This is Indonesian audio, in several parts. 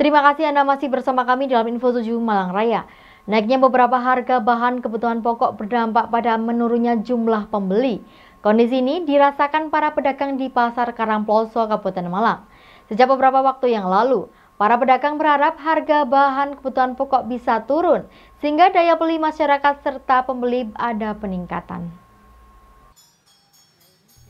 Terima kasih Anda masih bersama kami dalam Info 7 Malang Raya. Naiknya beberapa harga bahan kebutuhan pokok berdampak pada menurunnya jumlah pembeli. Kondisi ini dirasakan para pedagang di Pasar Karangploso, Kabupaten Malang. Sejak beberapa waktu yang lalu, para pedagang berharap harga bahan kebutuhan pokok bisa turun, sehingga daya beli masyarakat serta pembeli ada peningkatan.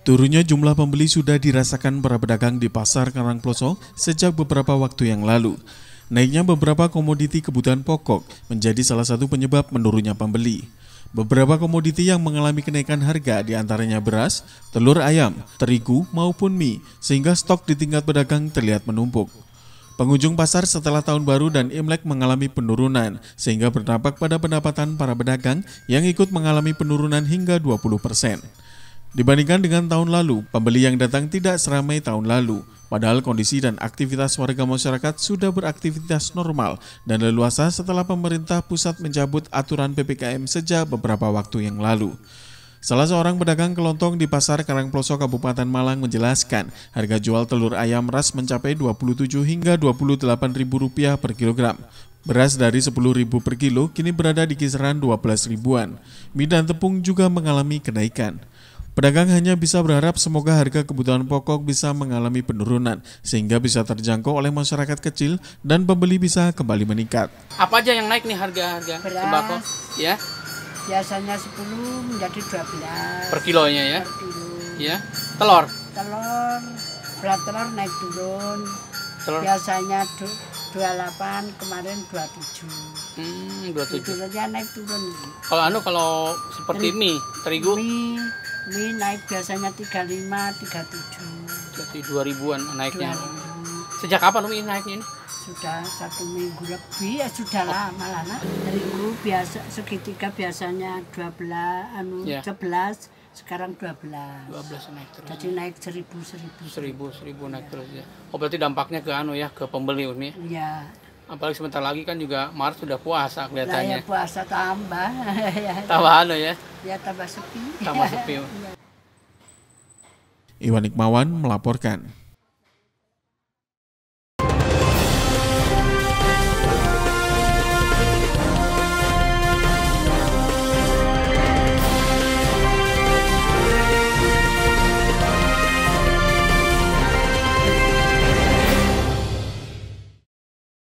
Turunnya jumlah pembeli sudah dirasakan para pedagang di Pasar Karangploso sejak beberapa waktu yang lalu. Naiknya beberapa komoditi kebutuhan pokok menjadi salah satu penyebab menurunnya pembeli. Beberapa komoditi yang mengalami kenaikan harga di antaranya beras, telur ayam, terigu maupun mie, sehingga stok di tingkat pedagang terlihat menumpuk. Pengunjung pasar setelah tahun baru dan Imlek mengalami penurunan, sehingga berdampak pada pendapatan para pedagang yang ikut mengalami penurunan hingga 20 persen. Dibandingkan dengan tahun lalu, pembeli yang datang tidak seramai tahun lalu. Padahal kondisi dan aktivitas warga masyarakat sudah beraktivitas normal dan leluasa setelah pemerintah pusat mencabut aturan PPKM sejak beberapa waktu yang lalu. Salah seorang pedagang kelontong di Pasar Karangploso Kabupaten Malang menjelaskan harga jual telur ayam ras mencapai 27 hingga 28 ribu rupiah per kilogram. Beras dari 10 ribu per kilo kini berada di kisaran 12 ribuan. Mie dan tepung juga mengalami kenaikan. Pedagang hanya bisa berharap semoga harga kebutuhan pokok bisa mengalami penurunan sehingga bisa terjangkau oleh masyarakat kecil dan pembeli bisa kembali meningkat. Apa aja yang naik nih harga-harga sembako? Ya. Biasanya 10 menjadi 12. Per kilonya ya? Per kilo. Ya. Telur? Telur, berat telur naik turun. Telur? Biasanya 28, kemarin 27. Hmm, 27. Itu saja naik turun. Kalau anu kalau seperti mie, terigu? Mie, mie naik biasanya 35, 37. Jadi 2000-an naiknya. 2000. Sejak kapan mie naiknya ini? Sudah satu minggu lebih, ya sudah lama lah. Nak. Terigu biasa, segitiga biasanya 12, anu Ya. 11, sekarang 12. 12 naik terus. Jadi naik 1000, 1000. 1000, 1000 naik terus ya. Oh berarti dampaknya ke anu ya, ke pembeli Umi. Ya, Apalagi sebentar lagi kan juga Maret sudah puasa lah ya kelihatannya. puasa tambah. ya, Tambah anu ya, ya tambah sepi. tambah sepi. Iwan Ikmawan melaporkan.